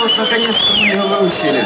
Вот наконец-то мы ее выучили.